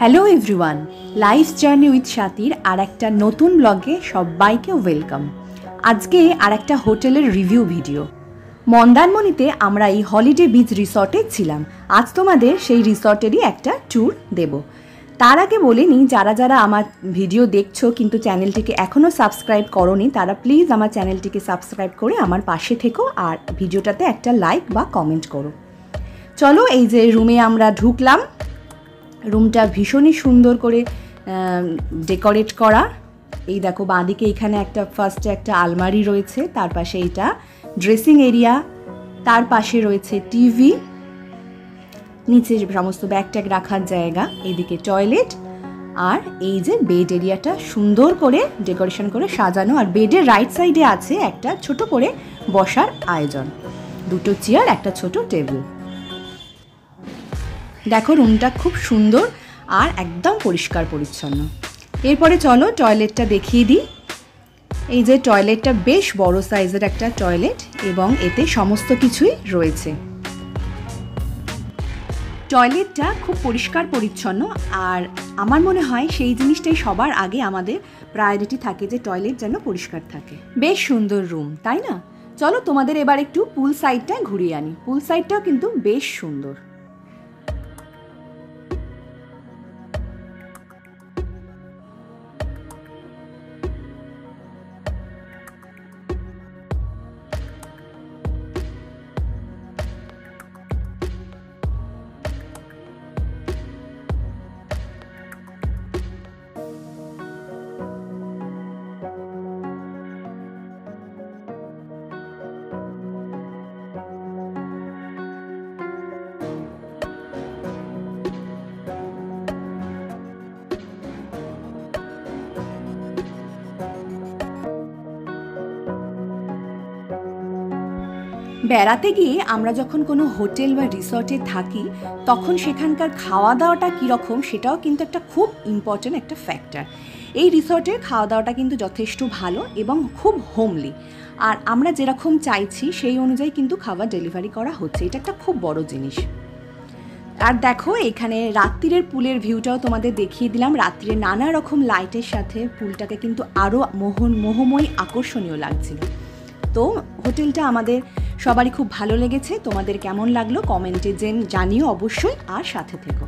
Hello everyone life journey with সাথীর আর একটা নতুন ব্লগে সবাইকে ওয়েলকাম আজকে আর একটা হোটেলের রিভিউ ভিডিও মন্দারমণিতে আমরা এই হলিডে বিচ রিসর্টে ছিলাম। আজ তোমাদের সেই রিসর্টেরই একটা ট্যুর দেব। তার আগে বলে নিই, যারা যারা আমার ভিডিও দেখছ কিন্তু চ্যানেলটিকে এখনও সাবস্ক্রাইব করনি, তারা প্লিজ আমার চ্যানেলটিকে সাবস্ক্রাইব করে আমার পাশে থেকো আর ভিডিওটাতে একটা লাইক বা কমেন্ট করো। চলো এই যে রুমে আমরা ঢুকলাম। রুমটা ভীষণই সুন্দর করে ডেকোরেট করা। এই দেখো, বাঁদিকে এখানে একটা ফার্স্টে একটা আলমারি রয়েছে, তার পাশে এইটা ড্রেসিং এরিয়া তার পাশে রয়েছে টিভি নিচে সমস্ত ব্যাগ ট্যাগ রাখার জায়গা এইদিকে টয়লেট আর এই যে বেড এরিয়াটা সুন্দর করে ডেকোরেশন করে সাজানো, আর বেডের রাইট সাইডে আছে একটা ছোট করে বসার আয়োজন। দুটো চেয়ার একটা ছোট টেবিল দেখো রুমটা খুব সুন্দর আর একদম পরিষ্কার পরিচ্ছন্ন। এরপরে চলো টয়লেটটা দেখিয়ে দিই। এই যে টয়লেটটা বেশ বড় সাইজের একটা টয়লেট এবং এতে সমস্ত কিছুই রয়েছে। টয়লেটটা খুব পরিষ্কার পরিচ্ছন্ন আর আমার মনে হয় সেই জিনিসটাই সবার আগে আমাদের প্রায়োরিটি থাকে যে টয়লেট যেন পরিষ্কার থাকে। বেশ সুন্দর রুম তাই না? চলো তোমাদের এবার একটু পুল সাইডটা ঘুরিয়ে আনি। পুল সাইডটাও কিন্তু বেশ সুন্দর। বেড়াতে গিয়ে আমরা যখন কোনো হোটেল বা রিসর্টে থাকি, তখন সেখানকার খাওয়া দাওয়াটা কীরকম সেটাও কিন্তু একটা খুব ইম্পর্ট্যান্ট একটা ফ্যাক্টর এই রিসর্টের খাওয়া দাওয়াটা কিন্তু যথেষ্ট ভালো এবং খুব হোমলি আর আমরা যেরকম চাইছি, সেই অনুযায়ী কিন্তু খাবার ডেলিভারি করা হচ্ছে। এটা একটা খুব বড় জিনিস। আর দেখো, এখানে রাত্রিরের পুলের ভিউটাও তোমাদের দেখিয়ে দিলাম। রাত্রিরে নানা রকম লাইটের সাথে পুলটাকে কিন্তু আরও মোহন, মোহময়ী আকর্ষণীয় লাগছিল। তো হোটেলটা আমাদের সবারই খুব ভালো লেগেছে। তোমাদের কেমন লাগল কমেন্টে জেন জানিও অবশ্যই, আর সাথে থেকো।